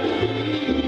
Música